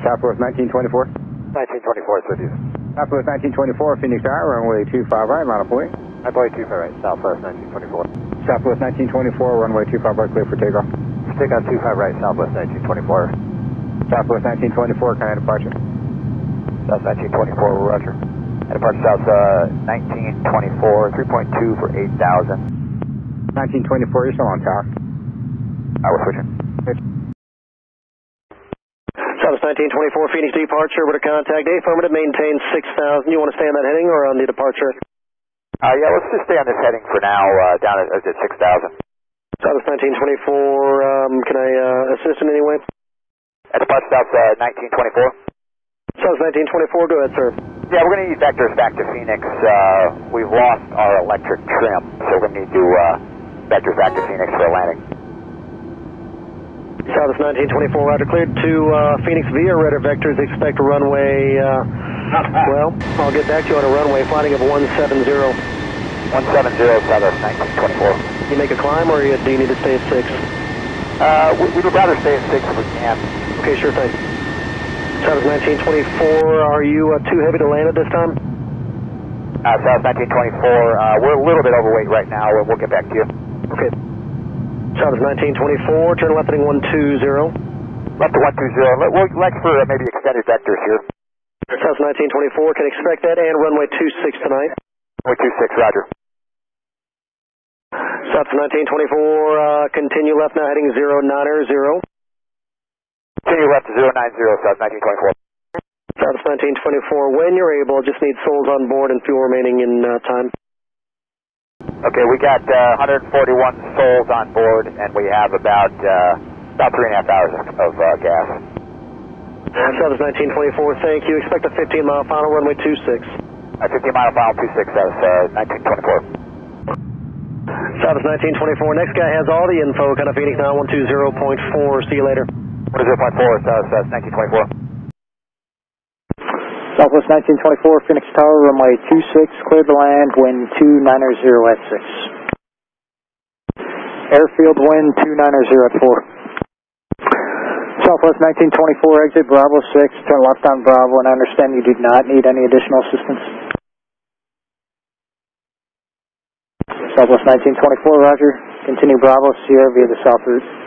Southwest 1924. 1924 is with you. Southwest 1924, Phoenix Tower, runway 25 right, up point. Runway 25 right, Southwest 1924. Southwest 1924, runway 25 right, clear for takeoff. Stick on 25 right, Southwest 1924. Southwest 1924, kind of departure. South 1924, roger. And departure south uh, 1924, 3.2 for 8,000. 1924, you're still on tower. I was switching. Southwest 1924, Phoenix departure, order contact, A affirmative, maintain 6,000. You want to stay on that heading or on the departure? Uh, yeah, let's just stay on this heading for now, uh, down at, at 6,000. Southwest 1924, um, can I uh, assist in any way? At departure south uh, 1924. Southwest 1924, go ahead, sir. Yeah, we're going to need vectors back to Phoenix. Uh, we've lost our electric trim, so we're going to need to uh, vectors back to Phoenix for a landing. Southwest 1924, roger, cleared to uh, Phoenix via Radar Vectors. Expect a runway, uh, well, I'll get back to you on a runway, flighting of 170. 170 Southwest 1924. You make a climb or you, do you need to stay at 6? Uh, we, we would rather stay at 6 if we can. Okay, sure thing. Southwest 1924, are you uh, too heavy to land at this time? Uh, South 1924, uh, we're a little bit overweight right now, we'll get back to you. Okay. Southwest 1924, turn left heading 120. Left to 120. Let, we'll like for uh, maybe extended vectors here. Southwest 1924, can expect that and runway 26 tonight. Runway 26, roger. Southwest 1924, uh, continue left now heading 090. Continue left to 090 South 1924. Southwest 1924, when you're able, just need souls on board and fuel remaining in uh, time. Okay, we got uh, 141 souls on board, and we have about uh, about three and a half hours of, of uh, gas. Southwest 1924, thank you. Expect a 15 mile final runway 26. Uh, 50 mile final 26 South uh, 1924. Southwest 1924, next guy has all the info, kind of Phoenix now 120.4. See you later. 10.4 South South 1924. Southwest 1924, Phoenix Tower, runway 26, cleared to land, wind 290 at 6. Airfield wind 290 at 4. Southwest 1924, exit Bravo 6, turn left on Bravo, and I understand you do not need any additional assistance. Southwest 1924, roger. Continue Bravo Sierra via the south route.